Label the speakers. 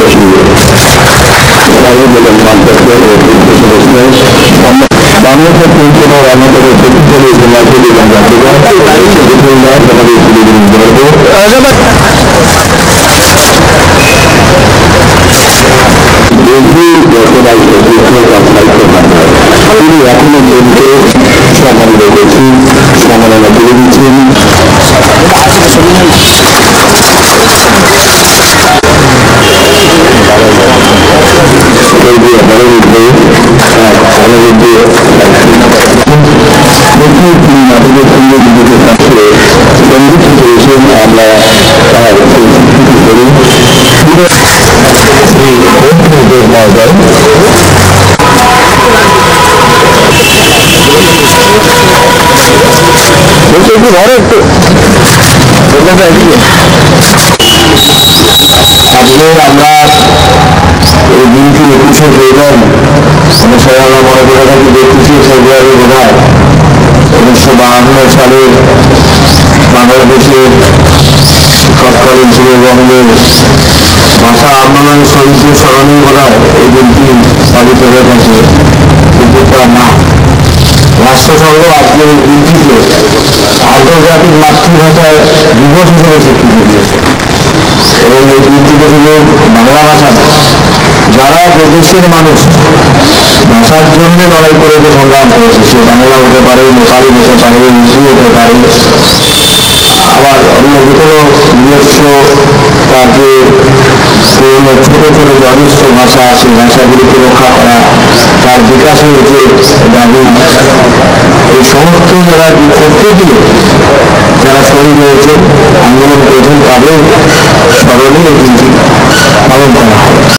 Speaker 1: taşıyor. Bunları böyle mantıklı öğretmek düşünürsünüz. Ama Damla toplumsal oranlarda ve toplumsal eğitimlerde bir mantıklı. Bunlar sana bir sürü bir mantıklı. Acaba Gözü yoksa gözü
Speaker 2: Bunu yapmak
Speaker 1: be a very good place, uh, and it will be a from this situation and uh, uh, we hope
Speaker 2: to do more than
Speaker 1: 그래서 이게 말해 또 뭔가 알지?
Speaker 2: 아무래도 아마 দিনটি একুশে ফেব্রুয়ারি আমরা সবাই আমরা মনে করে থাকি যে একুশে ফেব্রুয়ারি বোধ হয় উনিশশো বাহান্ন সালে বাংলাদেশের তৎকালীন পূর্ববঙ্গের ভাষা আন্দোলনের শহীদদের স্মরণে বোধ হয়। এই দিনটি পালিত হয়ে থাকে। কিন্তু তা না। রাষ্ট্রসংঘ আজকে এই দিনটিকে আন্তর্জাতিক মাতৃভাষায় দিবস হিসেবে স্বীকৃতি দিয়েছে। এবং এই দিনটিতে শুধু বাংলা ভাষা যারা প্রদেশের মানুষ ভাষার জন্য লড়াই করে যে সংগ্রাম করেছে, সে বাংলা হতে পারে, নেপালি হতে পারে হিন্দি হতে পারে, আবার অন্য যে কোনো নিজস্ব তার যে পুরনো ছোট ছোট জনস্ব ভাষা, সেই ভাষাগুলিকে রক্ষা করা, তার বিকাশের যে দাবি এই সমস্ত যারা করতে গিয়ে যারা শহীদ হয়েছে, আন্দোলন করেছেন তাদের স্মরণে এই দিনটি